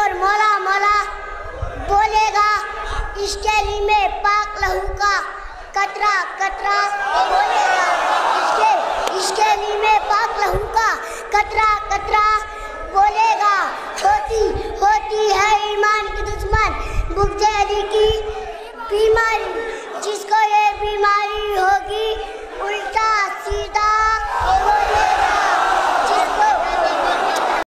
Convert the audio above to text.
और मौला मौला बोलेगा इस कैली में पाक लहू का कतरा कतरा बोलेगा। इसके इस कैली में पाक लहू का कतरा कतरा बोलेगा। होती होती है ईमान की दुश्मन बुगजहरी की